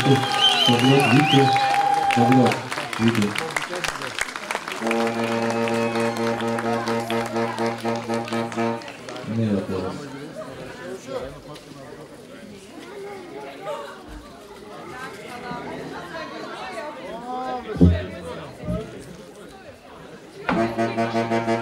Vite, Pablo, vite, Pablo, vite. Nera Pablo. Thank